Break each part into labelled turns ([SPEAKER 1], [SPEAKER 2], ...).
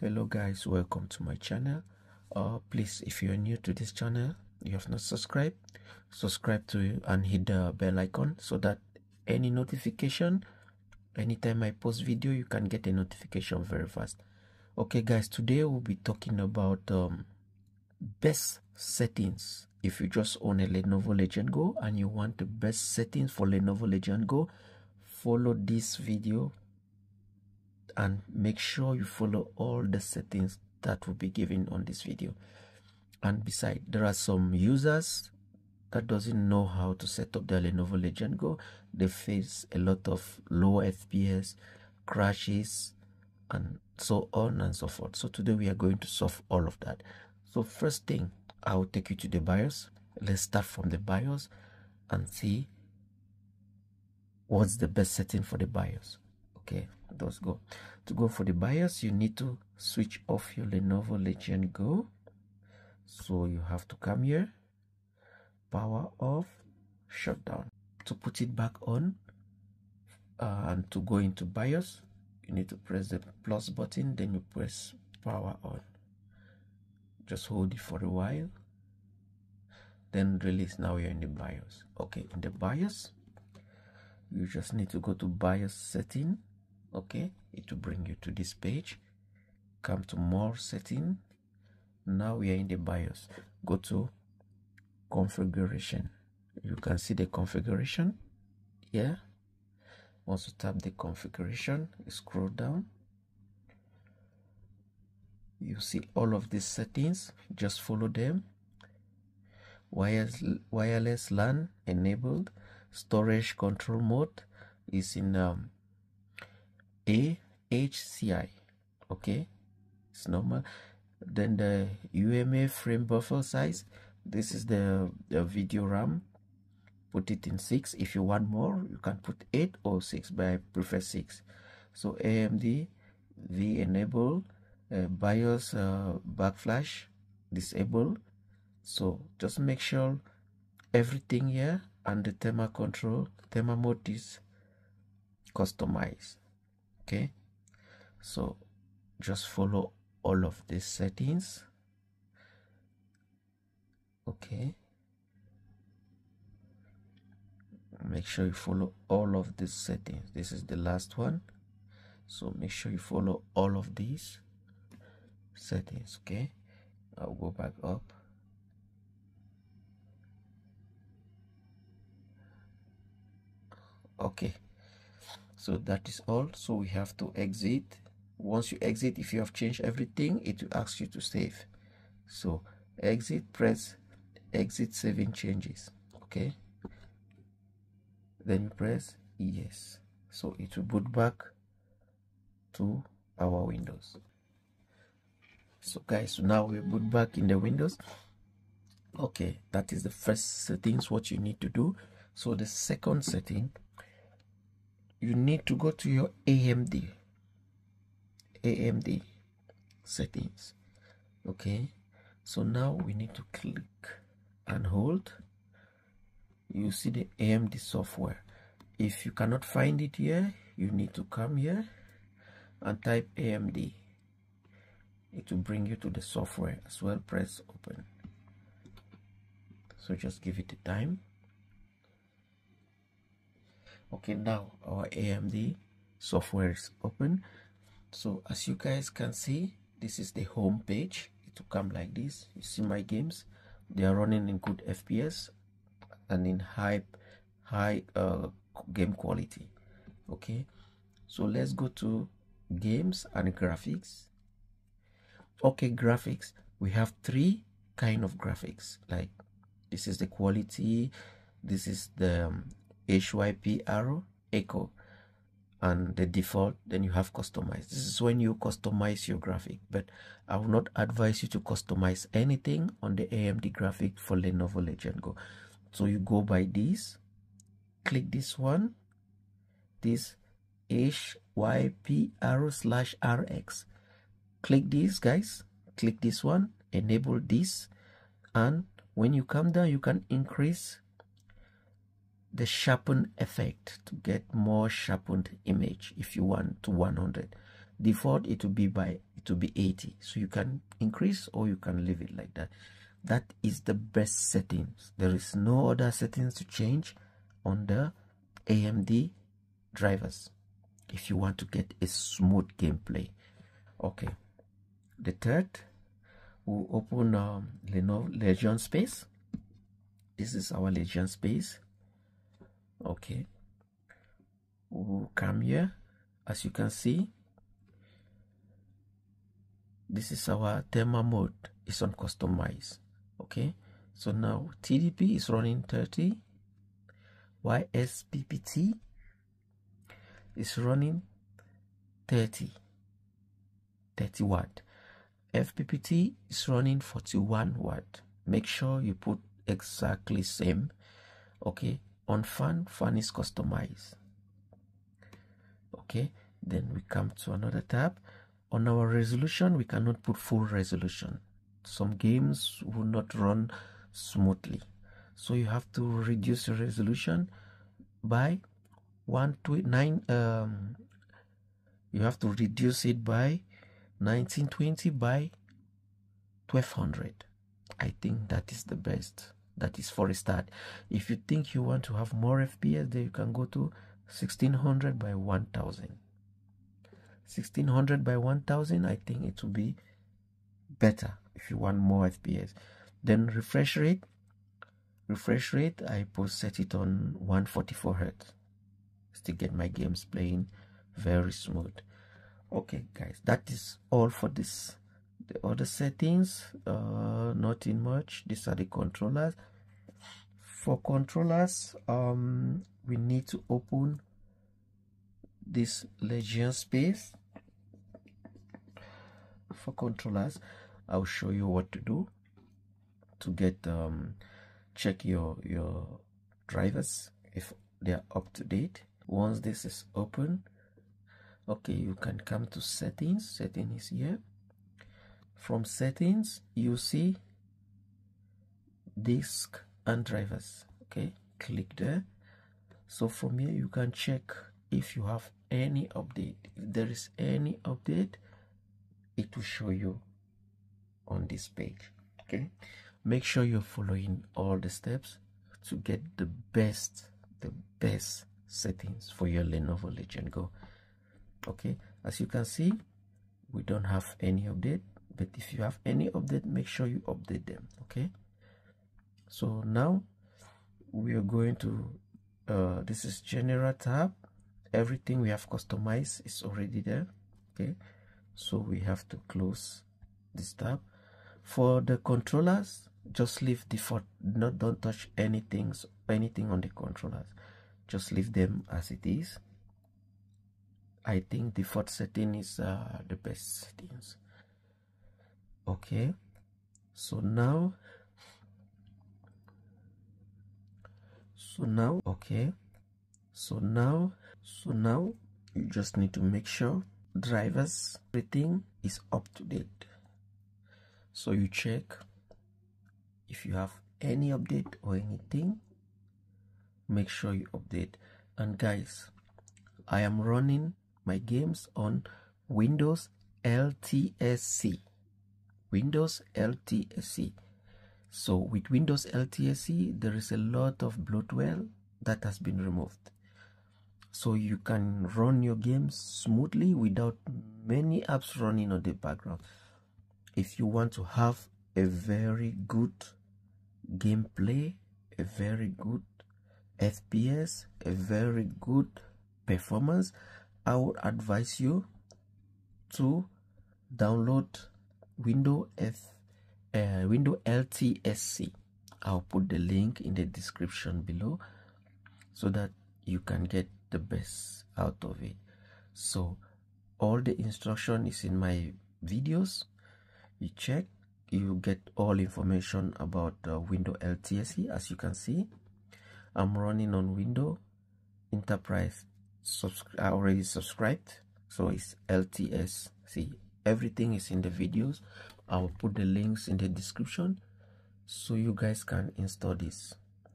[SPEAKER 1] hello guys welcome to my channel. Uh please if you're new to this channel you have not subscribed subscribe to and hit the bell icon so that any notification anytime i post video you can get a notification very fast. Okay guys today we'll be talking about um best settings. If you just own a lenovo legion go and you want the best settings for lenovo legion go follow this video and make sure you follow all the settings that will be given on this video. And beside there are some users that doesn't know how to set up their lenovo legion go. They face a lot of low fps crashes and so on and so forth. So today we are going to solve all of that. So first thing i will take you to the bios. Let's start from the bios and see what's the best setting for the bios. Okay let's go. To go for the bios you need to switch off your lenovo legion go. So you have to come here power off shutdown to put it back on uh, and to go into bios you need to press the plus button then you press power on. Just hold it for a while then release. Now you're in the bios okay in the bios you just need to go to bios setting okay it will bring you to this page. Come to more setting. Now we are in the bios. Go to configuration. You can see the configuration here. Once you tap the configuration scroll down. You see all of these settings. Just follow them. Wireless wireless LAN enabled. Storage control mode is in um, AHCI okay? It's normal. Then the UMA frame buffer size this is the, the video RAM. Put it in 6 if you want more you can put 8 or 6 but I prefer 6 so AMD V enable uh, BIOS uh, backflash disable. So just make sure everything here and the thermal control thermal mode is customized okay. So just follow all of these settings. Okay. Make sure you follow all of these settings. This is the last one. So make sure you follow all of these settings. Okay. I'll go back up. Okay so that is all. So we have to exit. Once you exit if you have changed everything it will ask you to save. So exit press exit saving changes. Okay? Then you press yes. So it will boot back to our windows. So guys so now we boot back in the windows. Okay that is the first settings what you need to do. So the second setting you need to go to your AMD AMD settings. Okay? So now we need to click and hold. You see the AMD software. If you cannot find it here you need to come here and type AMD it will bring you to the software as well. Press open. So just give it a time okay now our AMD software is open. So as you guys can see this is the home page. It will come like this. You see my games? They are running in good fps and in high high uh, game quality. Okay so let's go to games and graphics. Okay graphics. We have three kind of graphics. Like this is the quality. This is the um, hyp arrow echo. And the default then you have customized. This is when you customize your graphic but i will not advise you to customize anything on the amd graphic for lenovo legion go. So you go by this click this one this hyp arrow slash rx click this guys. Click this one enable this. And when you come down you can increase the sharpen effect to get more sharpened image if you want to 100 default it will be by it will be 80 so you can increase or you can leave it like that. That is the best settings. There is no other settings to change on the AMD drivers if you want to get a smooth gameplay. Okay. The third we'll open um, Lenovo Legion space. This is our Legion space okay we'll come here. As you can see this is our thermal mode. It's on customize. Okay so now TDP is running 30 YSPPT is running 30 30 watt. FPPT is running 41 watt. Make sure you put exactly same. Okay on fan fan is customized. Okay then we come to another tab. On our resolution we cannot put full resolution. Some games will not run smoothly. So you have to reduce the resolution by 129 um, you have to reduce it by 1920 by 1200 i think that is the best that is for a start if you think you want to have more fps then you can go to 1600 by 1000 1600 by 1000 i think it will be better if you want more fps then refresh rate. Refresh rate i post set it on 144 hertz. Still get my games playing very smooth. Okay guys that is all for this the other settings uh in much. These are the controllers. For controllers um we need to open this legion space. For controllers i'll show you what to do to get um check your your drivers if they're up to date. Once this is open okay you can come to settings. Settings here from settings you see disk and drivers. Okay click there. So from here you can check if you have any update. If there is any update it will show you on this page. Okay make sure you're following all the steps to get the best the best settings for your Lenovo Legion Go. Okay as you can see we don't have any update but if you have any update make sure you update them okay? So now we are going to uh, this is general tab. Everything we have customized is already there okay? So we have to close this tab. For the controllers just leave default not don't touch anything anything on the controllers. Just leave them as it is. I think default setting is uh, the best settings okay. So now so now okay. So now so now you just need to make sure drivers everything is up to date. So you check if you have any update or anything. Make sure you update. And guys i am running my games on windows ltsc windows ltsc so with windows ltsc there is a lot of bloatware that has been removed. So you can run your games smoothly without many apps running on the background. If you want to have a very good gameplay a very good FPS, a very good performance, I would advise you to download Window F uh, Window LTSC. I'll put the link in the description below so that you can get the best out of it. So all the instruction is in my videos. You check, you get all information about uh, Window LTSC as you can see. I'm running on window Enterprise. I already subscribed, so it's LTS. Everything is in the videos. I'll put the links in the description so you guys can install this.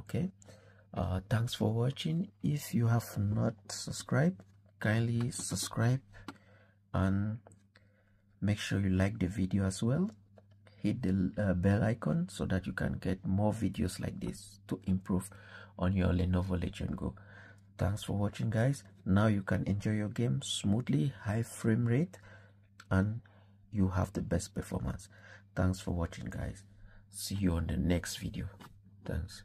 [SPEAKER 1] Okay. Uh, thanks for watching. If you have not subscribed, kindly subscribe and make sure you like the video as well hit the uh, bell icon so that you can get more videos like this to improve on your Lenovo Legion Go thanks for watching guys now you can enjoy your game smoothly high frame rate and you have the best performance. Thanks for watching guys. See you on the next video. Thanks